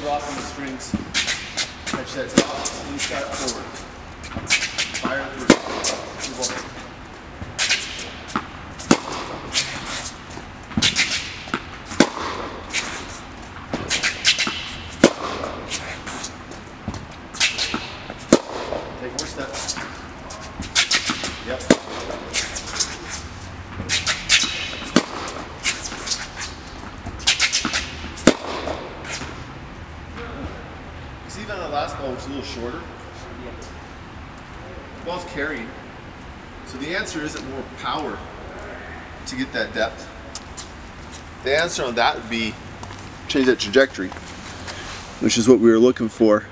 dropping the strings such that it's and least forward. See even on the last ball, which is a little shorter? The ball's carrying. So the answer isn't more power to get that depth. The answer on that would be change that trajectory, which is what we were looking for